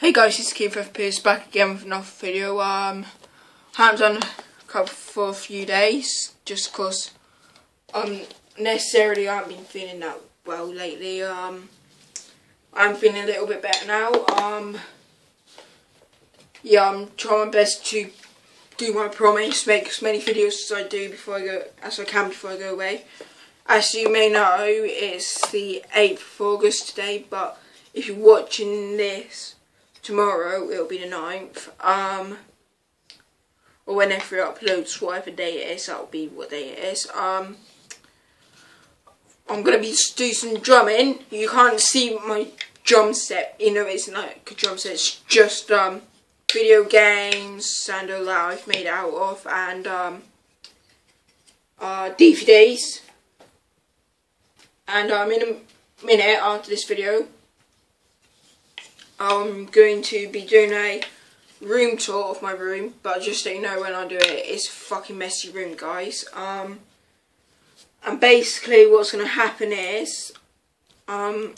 Hey guys, it's Keith F Pearce back again with another video. Um, haven't done a couple for a few days, just cause um necessarily I haven't been feeling that well lately. Um, I'm feeling a little bit better now. Um, yeah, I'm trying my best to do my promise, make as many videos as I do before I go, as I can before I go away. As you may know, it's the 8th of August today, but if you're watching this tomorrow it'll be the 9th um or whenever it uploads whatever day it is that'll be what day it is. Um I'm gonna be do some drumming. You can't see my drum set you know it's not a drum set it's just um video games and all that I've made out of and um uh DVDs and um in a minute after this video I'm going to be doing a room tour of my room, but just so you know when I do it, it's a fucking messy room, guys. Um, and basically what's going to happen is, um,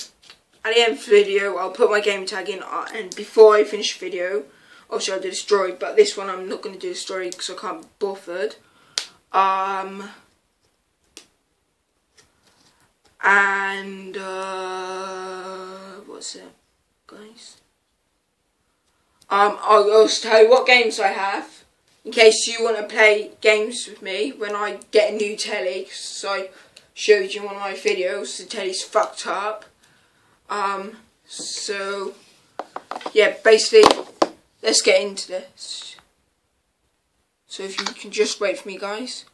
at the end of the video, I'll put my game tag in, uh, and before I finish the video, obviously I'll do the story, but this one I'm not going to do the story because I can't be bothered. Um, and, uh, what's it? Guys. Um, I'll also tell you what games I have, in case you want to play games with me when I get a new telly, because I showed you one of my videos, the telly's fucked up. Um, so, yeah, basically, let's get into this. So if you can just wait for me, guys.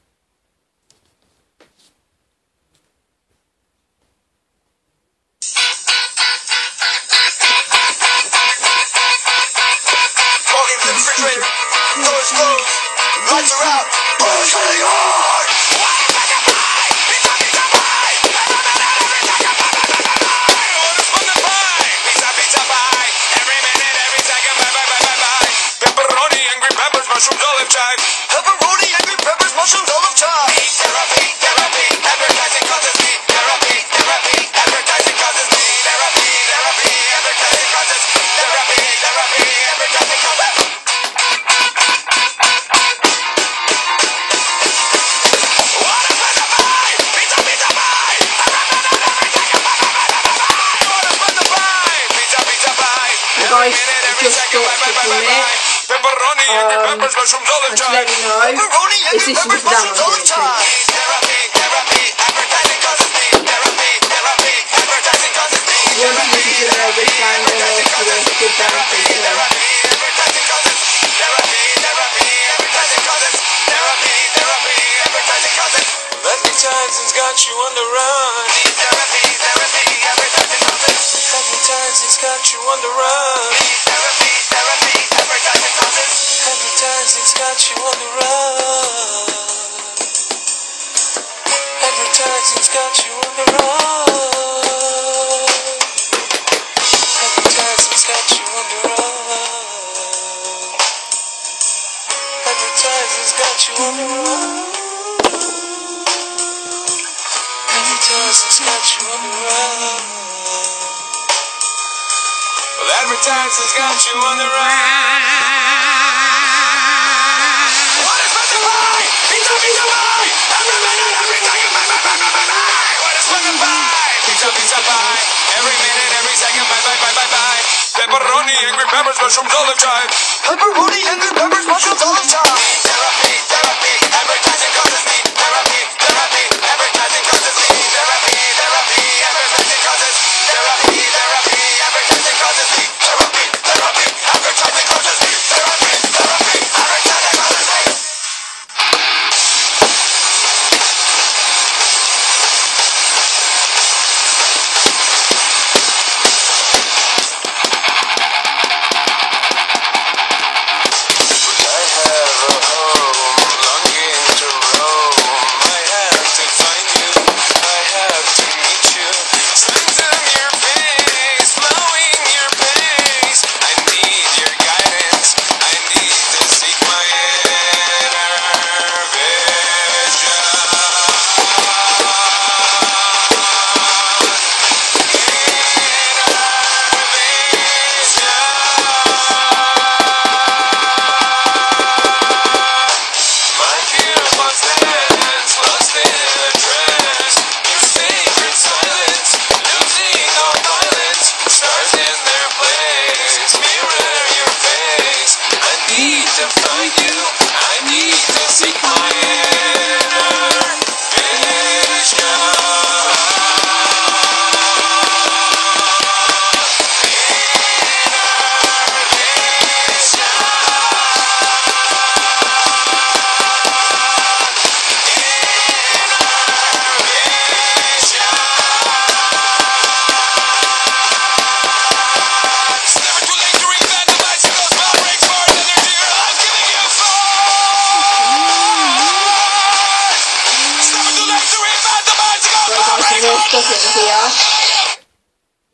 Chive. Therapy, therapy, advertising causes me. Therapy, therapy, advertising causes me. You want to listen to the good time, then also there's good for. Therapy. Therapy, therapy. Therapy, therapy, advertising causes. Advertising's got you on the run. Therapy, therapy. Advertising's got you on the run. Got you on the run. Advertising's got you on the run. Advertising's got you on the run. Advertising's got you on the run. Advertising's got you on the run. Well, advertising's got you on the run. Pizza, pizza pie! Every minute, every second, bye, bye, bye, bye, bye. Pepperoni, angry peppers, mushrooms, olive chive. Pepperoni, angry peppers, mushrooms, olive chive. Therapy, therapy,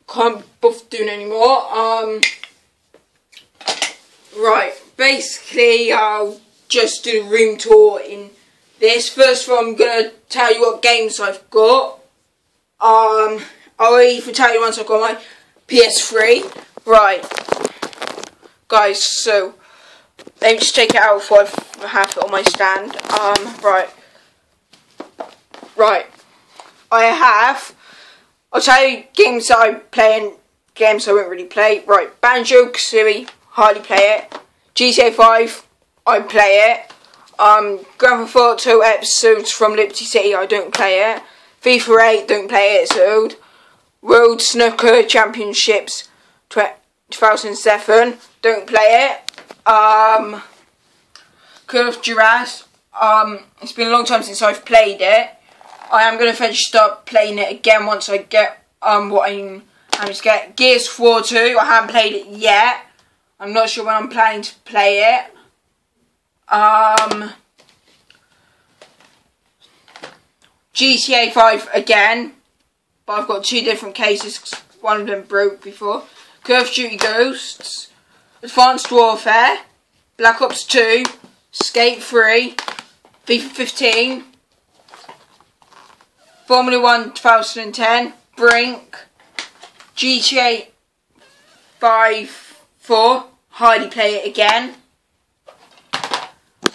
can't bother doing anymore. Um, right, basically, I'll just do a room tour in this. First of all, I'm gonna tell you what games I've got. Um, I'll even tell you once I've got my PS3. Right, guys. So let me just take it out before I have it on my stand. Um, right, right. I have. I'll tell you games that I play and games I won't really play. Right, Banjo Kazooie, hardly play it. GTA 5, I play it. Um, Grand Theft Auto episodes from Liberty City, I don't play it. FIFA 8, don't play it, it's old. World Snooker Championships 2007, don't play it. Um, of Duras, um, it's been a long time since I've played it. I am going to finish up playing it again once I get um what I'm I'm just get Gears 4 2. I haven't played it yet. I'm not sure when I'm planning to play it. Um GTA 5 again. But I've got two different cases. One of them broke before. Call of Duty Ghosts. Advanced Warfare. Black Ops 2. Skate 3. FIFA 15. Formula 1 2010, Brink, GTA 5 4, hardly play it again.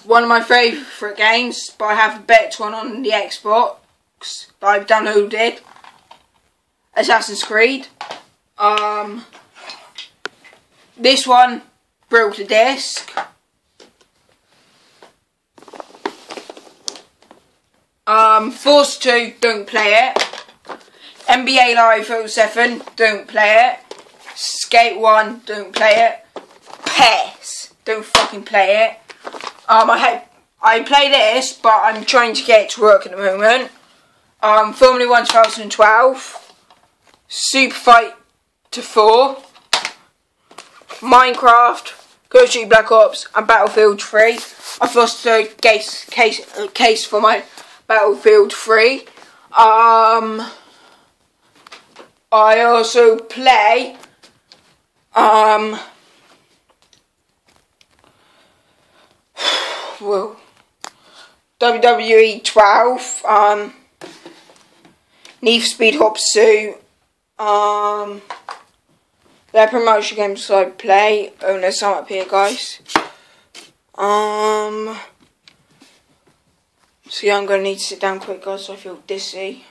One of my favourite games, but I have a one on the Xbox that I've downloaded. Assassin's Creed. Um, this one broke the disc. Um, Force 2, don't play it. NBA Live 07, don't play it. Skate 1, don't play it. PES, don't fucking play it. Um, I hope I play this, but I'm trying to get it to work at the moment. Um, Formula 1 2012. Super Fight to 4. Minecraft, Call of Black Ops, and Battlefield 3. I've also a case, case, case for my Battlefield 3. Um, I also play um, well, WWE 12, um, Need Speed Hot Pursuit, um, their promotion games I play. Oh, there's some up here, guys. Um, so yeah, I'm gonna need to sit down quick, guys. So I feel dizzy.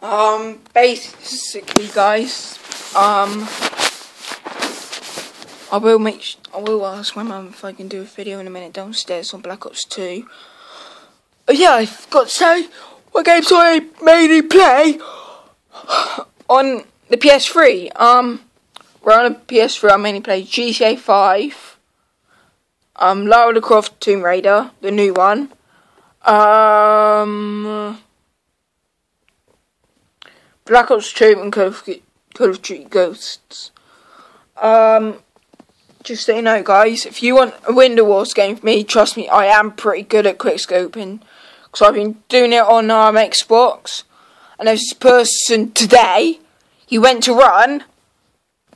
Um, basically, guys, um, I will make. I will ask my mum if I can do a video in a minute downstairs on Black Ops 2. But yeah, I've got to say, what games do I mainly play on the PS3? Um, we're on the PS3. I mainly play GTA 5. Um, Lara Croft Tomb Raider, the new one. Um, Black Ops 2 and Call of, Call of Duty Ghosts. Um, just so you know, guys, if you want a Window Wars game for me, trust me, I am pretty good at quickscoping. Because I've been doing it on um, Xbox. And there's this person today, he went to run.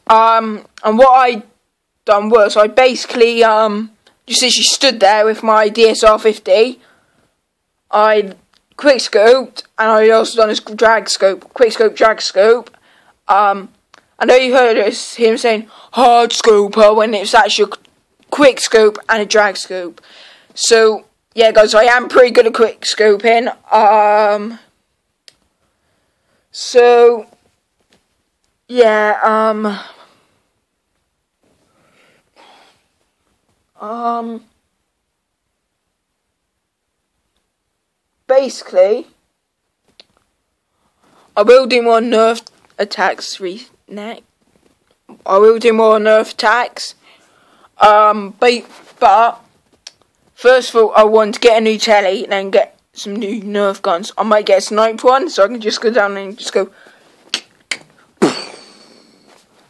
Um, and what I done was, I basically, um, just as she stood there with my DSR 50 I quick scoped and I also done a drag scope, quick scope, drag scope. Um, I know you heard him saying hard scoper when it's actually quick scope and a drag scope. So yeah, guys, I am pretty good at quick scoping. Um, so yeah, um, um. Basically, I will do more nerf attacks next. I will do more nerf attacks. Um, but, but first of all, I want to get a new telly and then get some new nerf guns. I might get a sniper one, so I can just go down and just go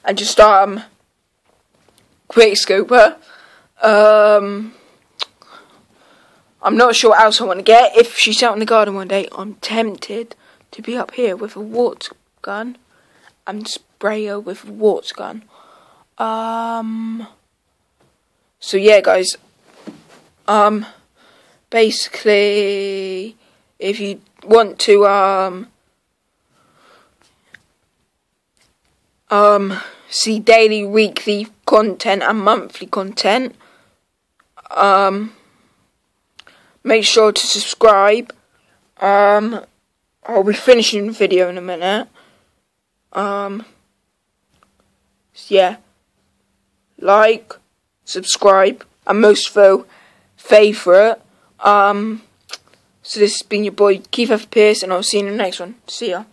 and just um quick scoper. Um I'm not sure what else I want to get. If she's out in the garden one day, I'm tempted to be up here with a water gun and spray her with a warts gun. Um. So yeah, guys. Um. Basically, if you want to um um see daily, weekly content and monthly content, um make sure to subscribe. Um I'll be finishing the video in a minute. Um yeah. Like, subscribe, and most though, favourite. Um so this has been your boy Keith F. Pearce and I'll see you in the next one. See ya.